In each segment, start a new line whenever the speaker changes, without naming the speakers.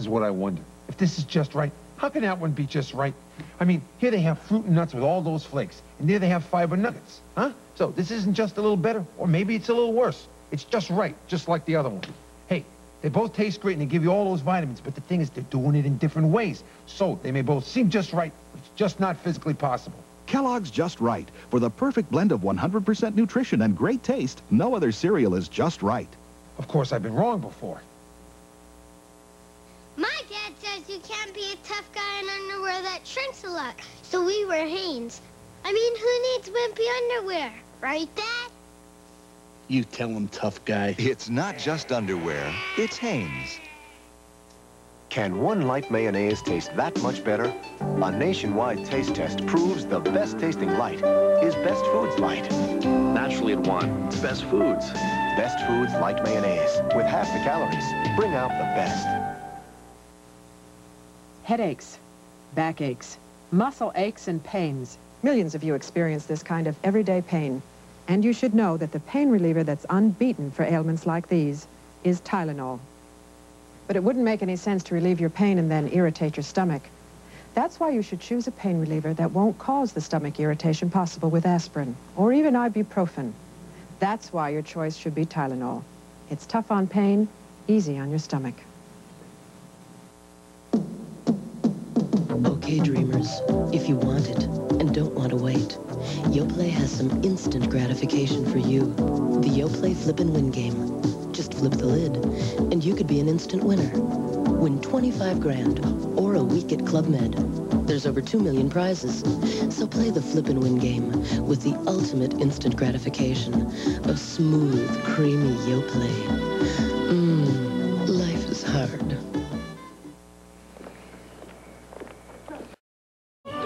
is what I wonder. If this is just right, how can that one be just right? I mean, here they have fruit and nuts with all those flakes, and there they have fiber nuggets, huh? So this isn't just a little better, or maybe it's a little worse. It's just right, just like the other one. Hey, they both taste great and they give you all those vitamins, but the thing is they're doing it in different ways. So they may both seem just right, but it's just not physically possible.
Kellogg's Just Right. For the perfect blend of 100% nutrition and great taste, no other cereal is just right.
Of course, I've been wrong before.
You can't be a tough guy in underwear that shrinks a lot, so we wear Hanes. I mean, who needs wimpy underwear? Right, Dad?
You tell him, tough guy.
It's not just underwear, it's Hanes.
Can one light mayonnaise taste that much better? A nationwide taste test proves the best tasting light is Best Foods Light.
Naturally at one, it's Best Foods.
Best Foods Light Mayonnaise. With half the calories, bring out the best.
Headaches, backaches, muscle aches and pains.
Millions of you experience this kind of everyday pain. And you should know that the pain reliever that's unbeaten for ailments like these is Tylenol. But it wouldn't make any sense to relieve your pain and then irritate your stomach. That's why you should choose a pain reliever that won't cause the stomach irritation possible with aspirin or even ibuprofen. That's why your choice should be Tylenol. It's tough on pain, easy on your stomach.
Instant gratification for you. The Yoplait Flip and Win game. Just flip the lid, and you could be an instant winner. Win 25 grand or a week at Club Med. There's over 2 million prizes. So play the Flip and Win game with the ultimate instant gratification of smooth, creamy Yoplait. Mmm, life is hard.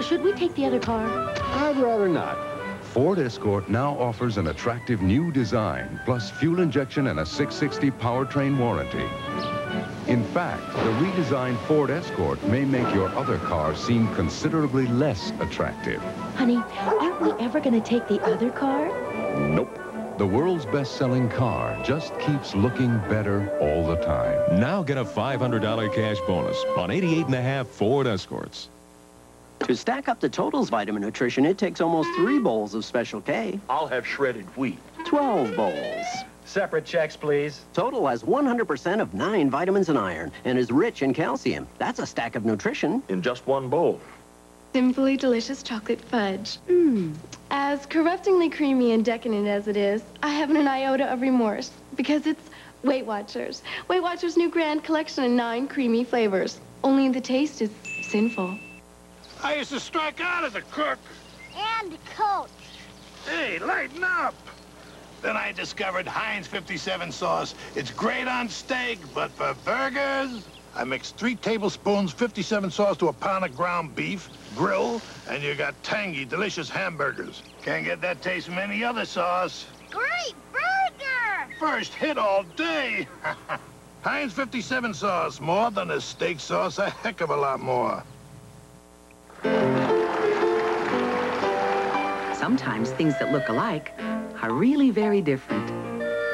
Should we take the other car?
I'd rather not. Ford Escort now offers an attractive new design, plus fuel injection and a 660 powertrain warranty. In fact, the redesigned Ford Escort may make your other car seem considerably less attractive.
Honey, aren't we ever going to take the other car?
Nope. The world's best-selling car just keeps looking better all the time.
Now get a $500 cash bonus on 88 and a half Ford Escorts.
To stack up the Totals vitamin nutrition, it takes almost three bowls of Special K.
I'll have shredded wheat.
12 bowls.
Separate checks, please.
Total has 100% of nine vitamins and iron and is rich in calcium. That's a stack of nutrition.
In just one bowl.
Simply delicious chocolate fudge. Mmm. As corruptingly creamy and decadent as it is, I haven't an iota of remorse because it's Weight Watchers. Weight Watchers' new grand collection of nine creamy flavors. Only the taste is sinful.
I used to strike out as a cook.
And a coach.
Hey, lighten up. Then I discovered Heinz 57 sauce. It's great on steak, but for burgers, I mix three tablespoons 57 sauce to a pound of ground beef, grill, and you got tangy, delicious hamburgers. Can't get that taste from any other sauce.
Great burger!
First hit all day. Heinz 57 sauce, more than a steak sauce, a heck of a lot more.
Sometimes things that look alike are really very different.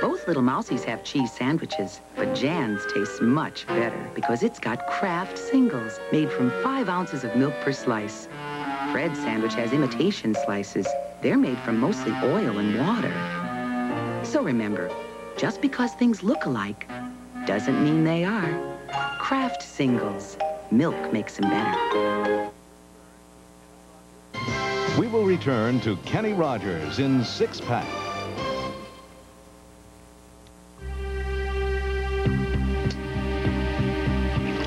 Both little mousies have cheese sandwiches, but Jan's tastes much better because it's got Kraft singles made from five ounces of milk per slice. Fred's sandwich has imitation slices. They're made from mostly oil and water. So remember, just because things look alike doesn't mean they are. Kraft singles. Milk makes them better.
We will return to Kenny Rogers in Six Pack.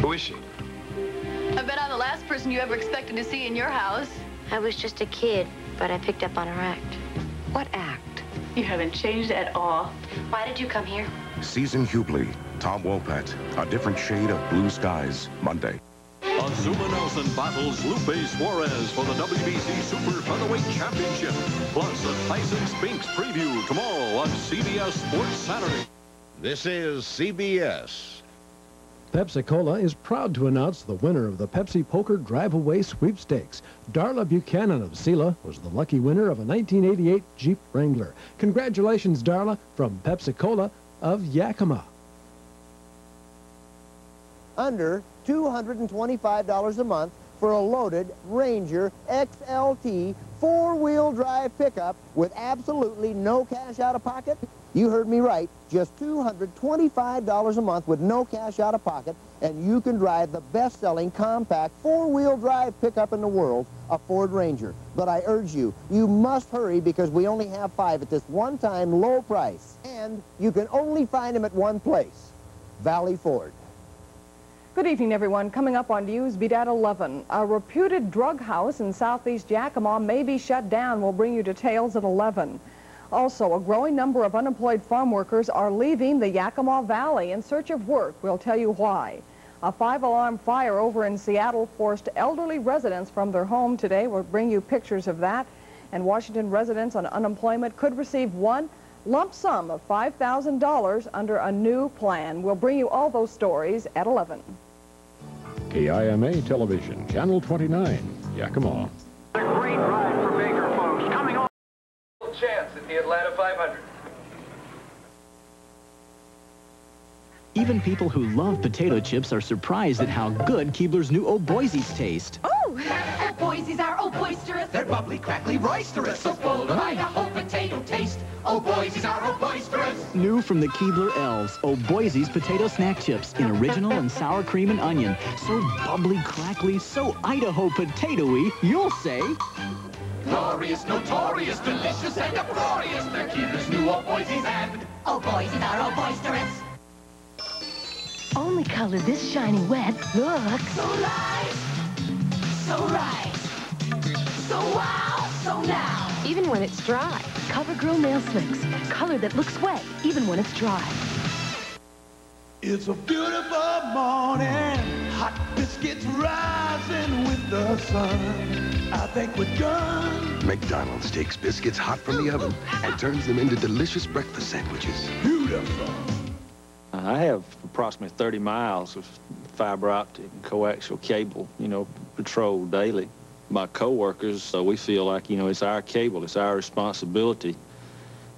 Who is she?
I bet I'm the last person you ever expected to see in your house.
I was just a kid, but I picked up on her act.
What act? You haven't changed at all.
Why did you come here?
Season Hubley, Tom Wopat, A Different Shade of Blue Skies, Monday.
Azumah Nelson battles Lupe Suarez for the WBC Super Featherweight Championship. Plus a Tyson Spinks preview tomorrow on CBS Sports Saturday.
This is CBS.
Pepsi-Cola is proud to announce the winner of the Pepsi Poker Drive-Away Sweepstakes. Darla Buchanan of Selah was the lucky winner of a 1988 Jeep Wrangler. Congratulations, Darla, from Pepsi-Cola of Yakima.
Under $225 a month for a loaded Ranger XLT four-wheel drive pickup with absolutely no cash out of pocket? You heard me right. Just $225 a month with no cash out of pocket, and you can drive the best-selling compact four-wheel drive pickup in the world, a Ford Ranger. But I urge you, you must hurry because we only have five at this one-time low price. And you can only find them at one place, Valley Ford.
Good evening, everyone. Coming up on Newsbeat at 11, a reputed drug house in southeast Yakima may be shut down. We'll bring you details at 11. Also, a growing number of unemployed farm workers are leaving the Yakima Valley in search of work. We'll tell you why. A five-alarm fire over in Seattle forced elderly residents from their home today. We'll bring you pictures of that. And Washington residents on unemployment could receive one lump sum of $5,000 under a new plan. We'll bring you all those stories at 11.
KIMA Television, Channel 29, Yakima.
A great ride for Baker, folks. Coming on. Chance at the Atlanta 500.
Even people who love potato chips are surprised at how good Keebler's new Oh Boise's taste.
Oh! Boisterous.
They're bubbly, crackly, roisterous, so full of Idaho potato taste. Oh, Boise's are oh boisterous.
New from the Keebler Elves, Oh Boise's potato snack chips in original and sour cream and onion. So bubbly, crackly, so Idaho potatoy, you'll say...
Glorious, notorious, delicious, and uproarious. They're Keebler's new oh Boise's and...
Oh, Boise's are oh boisterous.
Only color this shiny wet looks...
So light,
when it's dry. CoverGirl Nail Slicks. Color that looks wet, even when it's dry.
It's a beautiful morning. Hot biscuits rising with the sun. I think we're done.
McDonald's takes biscuits hot from the oven and turns them into delicious breakfast sandwiches.
Beautiful.
I have approximately 30 miles of fiber optic and coaxial cable, you know, patrolled daily. My coworkers, so we feel like, you know, it's our cable, it's our responsibility.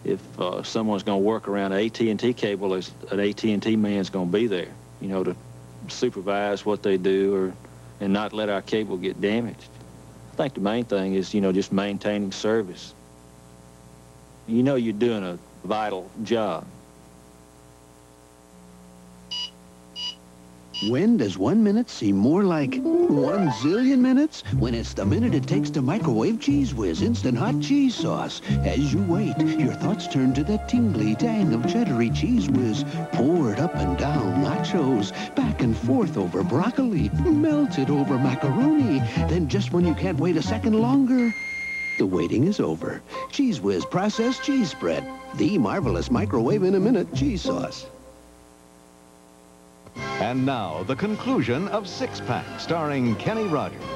If uh, someone's going to work around AT&T cable, an AT&T man's going to be there, you know, to supervise what they do or and not let our cable get damaged. I think the main thing is, you know, just maintaining service. You know you're doing a vital job.
When does one minute seem more like one zillion minutes? When it's the minute it takes to microwave Cheez Whiz Instant Hot Cheese Sauce. As you wait, your thoughts turn to the tingly tang of cheddary Cheez Whiz, poured up and down nachos, back and forth over broccoli, melted over macaroni. Then just when you can't wait a second longer, the waiting is over. Cheez Whiz Processed Cheese Spread, the marvelous microwave in a minute cheese sauce.
And now, the conclusion of Six Pack, starring Kenny Rogers.